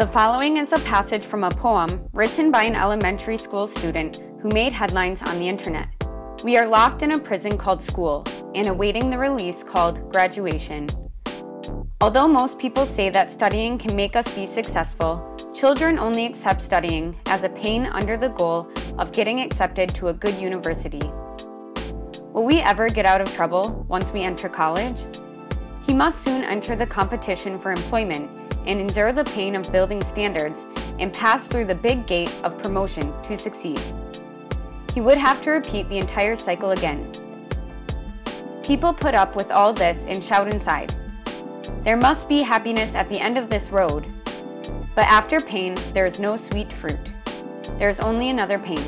The following is a passage from a poem written by an elementary school student who made headlines on the internet. We are locked in a prison called school and awaiting the release called graduation. Although most people say that studying can make us be successful, children only accept studying as a pain under the goal of getting accepted to a good university. Will we ever get out of trouble once we enter college? He must soon enter the competition for employment and endure the pain of building standards and pass through the big gate of promotion to succeed. He would have to repeat the entire cycle again. People put up with all this and shout inside. There must be happiness at the end of this road. But after pain, there is no sweet fruit. There is only another pain.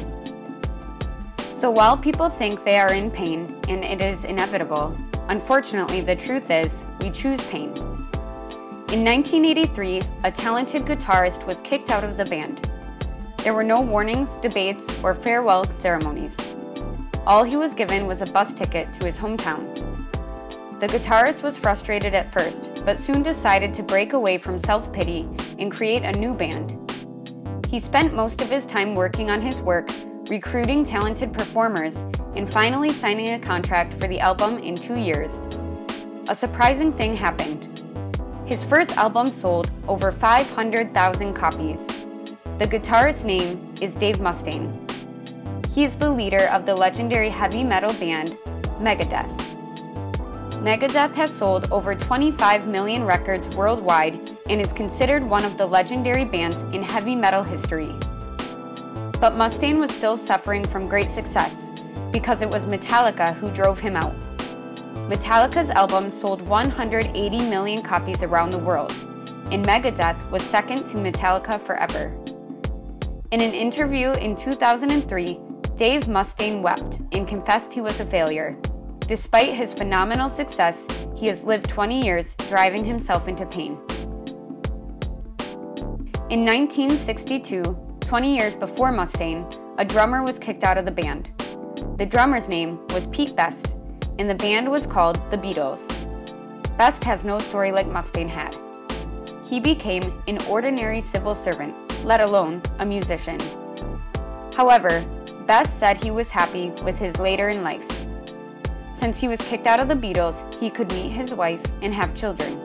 So while people think they are in pain and it is inevitable, unfortunately the truth is we choose pain. In 1983, a talented guitarist was kicked out of the band. There were no warnings, debates, or farewell ceremonies. All he was given was a bus ticket to his hometown. The guitarist was frustrated at first, but soon decided to break away from self pity and create a new band. He spent most of his time working on his work, recruiting talented performers, and finally signing a contract for the album in two years. A surprising thing happened. His first album sold over 500,000 copies. The guitarist's name is Dave Mustaine. He is the leader of the legendary heavy metal band Megadeth. Megadeth has sold over 25 million records worldwide and is considered one of the legendary bands in heavy metal history. But Mustaine was still suffering from great success because it was Metallica who drove him out. Metallica's album sold 180 million copies around the world, and Megadeth was second to Metallica forever. In an interview in 2003, Dave Mustaine wept and confessed he was a failure. Despite his phenomenal success, he has lived 20 years driving himself into pain. In 1962, 20 years before Mustaine, a drummer was kicked out of the band. The drummer's name was Pete Best, and the band was called the Beatles. Best has no story like Mustaine had. He became an ordinary civil servant, let alone a musician. However, Best said he was happy with his later in life. Since he was kicked out of the Beatles, he could meet his wife and have children.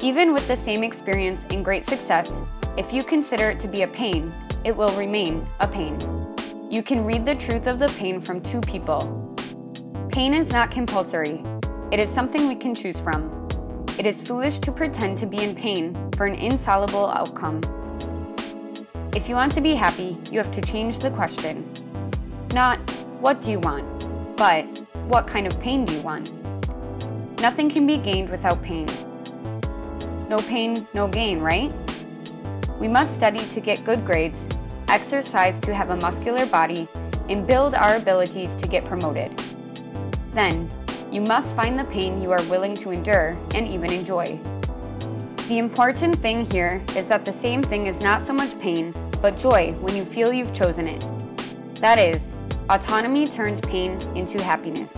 Even with the same experience and great success, if you consider it to be a pain, it will remain a pain. You can read the truth of the pain from two people Pain is not compulsory, it is something we can choose from. It is foolish to pretend to be in pain for an insoluble outcome. If you want to be happy, you have to change the question. Not, what do you want? But, what kind of pain do you want? Nothing can be gained without pain. No pain, no gain, right? We must study to get good grades, exercise to have a muscular body, and build our abilities to get promoted. Then, you must find the pain you are willing to endure and even enjoy. The important thing here is that the same thing is not so much pain, but joy when you feel you've chosen it. That is, autonomy turns pain into happiness.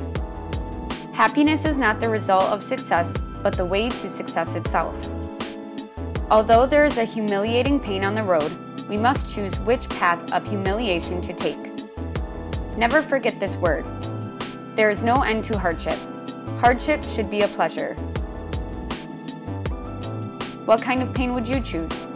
Happiness is not the result of success, but the way to success itself. Although there is a humiliating pain on the road, we must choose which path of humiliation to take. Never forget this word there is no end to hardship. Hardship should be a pleasure. What kind of pain would you choose?